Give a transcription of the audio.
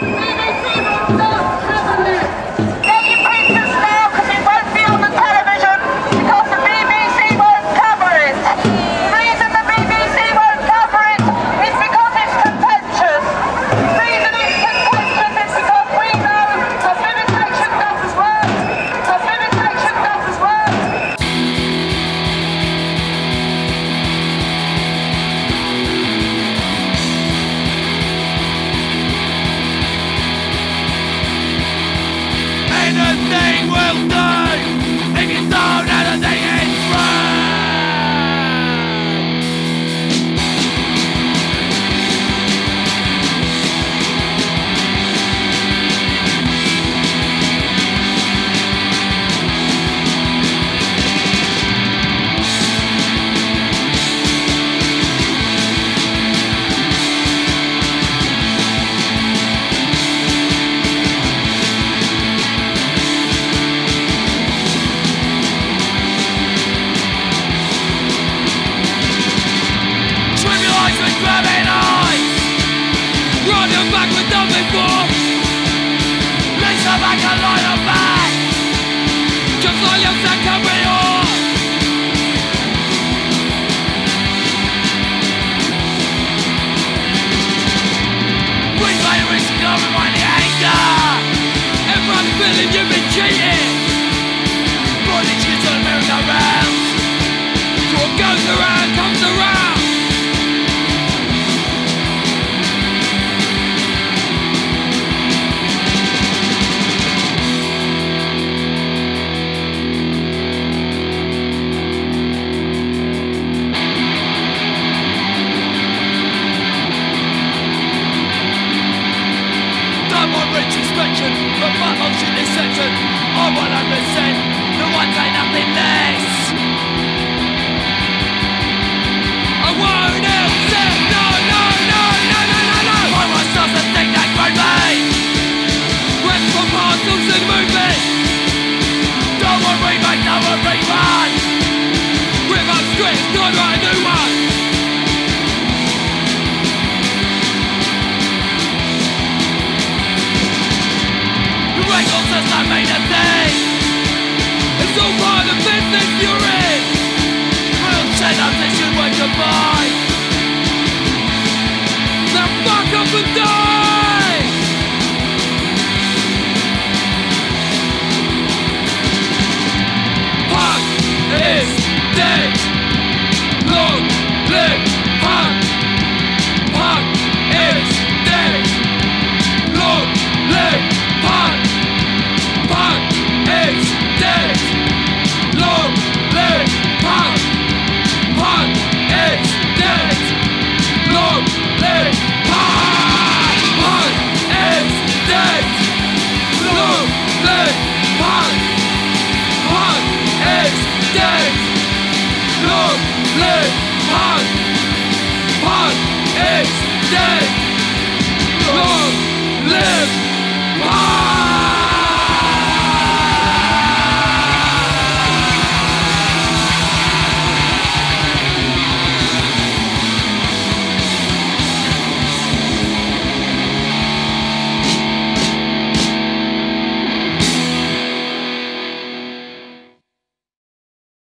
Hey, Yo soy un campeón racial system made a thing It's so part of business, you're Yeah.